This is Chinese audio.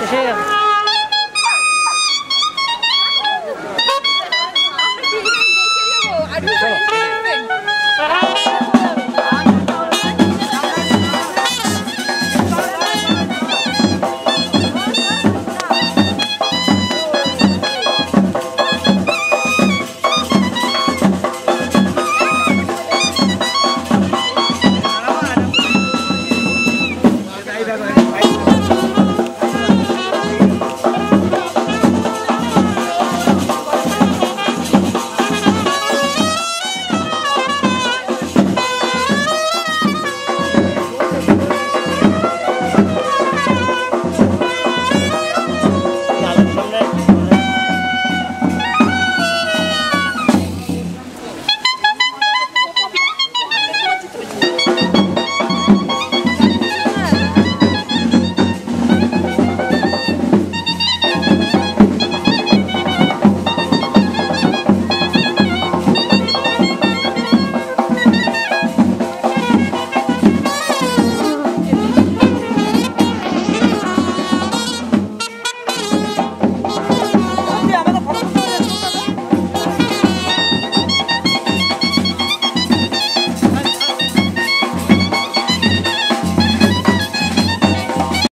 谢谢。